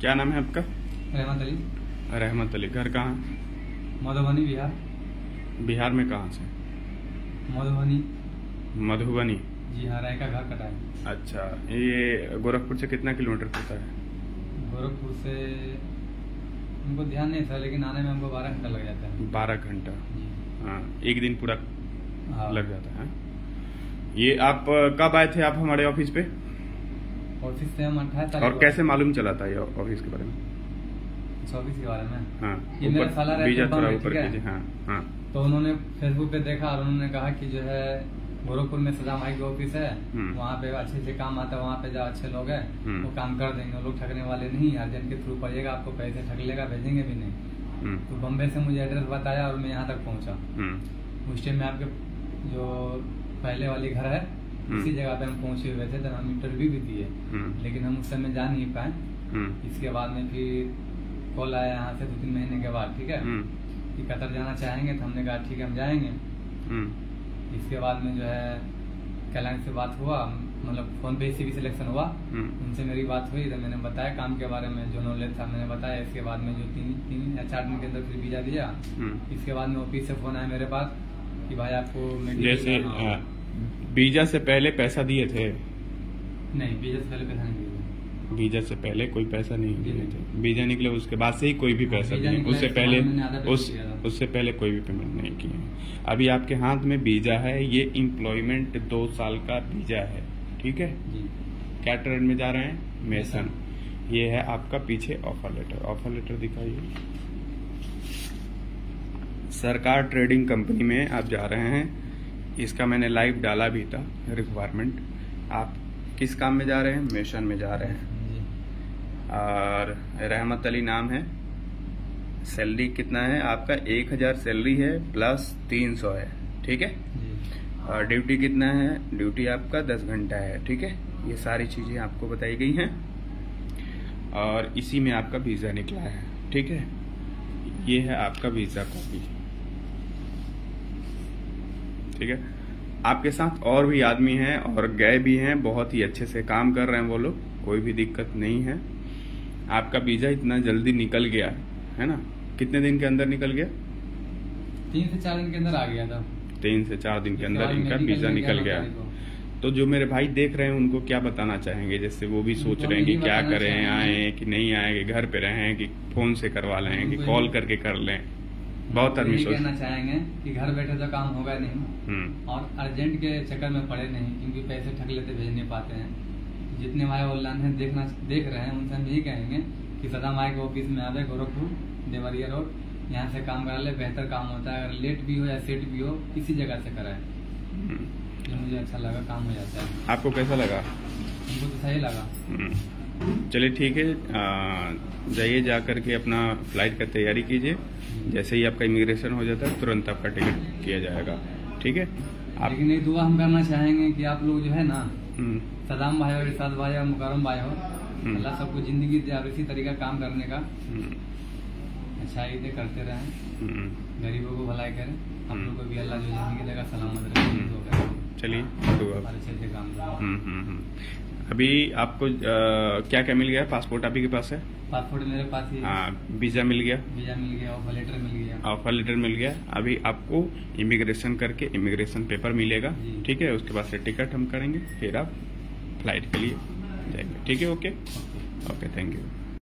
क्या नाम है आपका? रहमत अली। रहमत अली घर कहाँ मधुबनी बिहार। बिहार में कहाँ से? मधुबनी। मधुबनी? जी हाँ राय का घर कटाए अच्छा ये गोरखपुर से कितना किलोमीटर पड़ता है? गोरखपुर से हमको ध्यान नहीं था लेकिन आने में हमको बारह घंटा लग जाता है। बारह घंटा? हाँ एक दिन पूरा हाँ। लग जाता है। ये आप कब आए थे आप हमारे ऑफ़िस पे? ऑफ़िस से हम अट्ठाईस तारीख और कैसे मालूम चला था ये ऑफ़िस के बारे में चौबीस के बारे में हाँ ये मेरा साला रहते है? हाँ हाँ तो उन्होंने फेसबुक पे देखा और उन्होंने कहा कि जो है गोरखपुर में सदाम भाई की ऑफ़िस है हम्म। वहाँ पे अच्छे अच्छे काम आता है वहाँ पे जो अच्छे लोग हैं हम्म। वो काम कर देंगे वो लोग ठगने वाले नहीं अर्जेंट के थ्रू पड़ेगा आपको पैसे ठग लेगा भेजेंगे भी नहीं हम्म, तो बम्बे से मुझे एड्रेस बताया और मैं यहाँ तक पहुँचा उस टाइम में आपके जो पहले वाली घर है। इसी जगह पे हम पहुँचे हुए थे तो हम इंटरव्यू भी दिए। हम्म, लेकिन हम उस समय जा नहीं पाए। हम्म, इसके बाद में फिर कॉल आया यहाँ से दो तीन महीने के बाद ठीक है? हम्म, कि कतर जाना चाहेंगे तो हमने कहा ठीक है हम जाएँगे। हम्म, इसके बाद में जो है कैलान से बात हुआ मतलब फ़ोन पे इसी भी सिलेक्शन हुआ। हम्म, उनसे मेरी बात हुई तो मैंने बताया काम के बारे में जो नॉलेज था मैंने बताया। इसके बाद में जो तीन तीन या चार दिन के अंदर फिर वीज़ा दिया। हम्म। इसके बाद में ऑफ़िस से फ़ोन आया मेरे पास कि भाई आपको जैसे। हाँ, वीज़ा से पहले पैसा दिए थे? नहीं वीज़ा से पहले पैसा नहीं दिया वीज़ा से पहले कोई पैसा नहीं दिए थे। वीज़ा निकले उसके बाद से ही कोई भी पैसा नहीं उससे पहले उस उससे पहले कोई भी पेमेंट नहीं किए। अभी आपके हाथ में वीज़ा है ये इम्प्लॉयमेंट दो साल का वीज़ा है ठीक है? क्या ट्रेड में जा रहे हैं? मेसन ये है आपका पीछे ऑफ़र लेटर ऑफ़र लेटर दिखाइए। सरकार ट्रेडिंग कंपनी में आप जा रहे हैं। इसका मैंने लाइव डाला भी था रिक्वायरमेंट आप किस काम में जा रहे हैं? मिशन में जा रहे हैं। और रहमत अली नाम है। सैलरी कितना है? आपका एक हज़ार सैलरी है प्लस तीन सौ है। ठीक है? और ड्यूटी कितना है? ड्यूटी आपका दस घंटा है। ठीक है? ये सारी चीज़ें आपको बताई गई हैं। और इसी में आपका वीज़ा निकला है। ठीक है? ये है आपका वीज़ा कॉपी ठीक है? आपके साथ और भी आदमी हैं और गए भी हैं बहुत ही अच्छे से काम कर रहे हैं वो लोग कोई भी दिक्कत नहीं है। आपका वीज़ा इतना जल्दी निकल गया है ना? कितने दिन के अंदर निकल गया? तीन से चार दिन के अंदर आ गया था। तीन से चार दिन के अंदर इनका वीज़ा निकल गया। तो जो मेरे भाई देख रहे हैं उनको क्या बताना चाहेंगे? जैसे वो भी सोच रहे हैं कि क्या करें। आए कि नहीं आए कि घर पे रहें कि फ़ोन से करवा लें कि कॉल करके कर लें। बहुत तो आदमी सोच कहना चाहेंगे कि घर बैठे तो काम होगा नहीं हम्म, और अर्जेंट के चक्कर में पड़े नहीं क्योंकि पैसे ठग लेते भेज नहीं पाते हैं। जितने भाई ऑनलाइन है देखना देख रहे हैं उनसे हम यही कहेंगे कि सदा माई के ऑफ़िस में आवे गोरखपुर देवरिया रोड यहाँ से काम करा ले बेहतर काम होता है अगर लेट भी हो या सेट भी हो इसी जगह से कराए। हम्म। मुझे अच्छा लगा काम हो जाता है। आपको कैसा लगा? हमको तो सही लगा। हम्म। चलिए ठीक है जाइए जा करके अपना फ़्लाइट का तैयारी कीजिए। जैसे ही आपका इमिग्रेशन हो जाता है तुरंत आपका टिकट किया जाएगा। ठीक है? आप लेकिन एक दुआ हम करना चाहेंगे कि आप लोग जो है ना हम्म, सदाम भाई और इरशाद भाई और मुकरम भाई हो। हम्म। अल्लाह सबको ज़िंदगी दे और इसी तरीका काम करने का। अच्छाई दे करते रहें। गरीबों को भलाई करें। हम। लोग को भी अल्लाह जो ज़िंदगी देगा सलामत करें चलिए अच्छे अच्छे काम अभी आपको आ, क्या क्या मिल गया? पासपोर्ट आप ही के पास है? पासपोर्ट मेरे पास ही हाँ। वीज़ा मिल गया। वीज़ा मिल गया ऑफ़र लेटर मिल गया। ऑफ़र लेटर मिल गया। अभी आपको इमिग्रेशन करके इमिग्रेशन पेपर मिलेगा ठीक है? उसके बाद से टिकट हम करेंगे फिर आप फ़्लाइट के लिए जाएँगे। ठीक है ओके ओके थैंक यू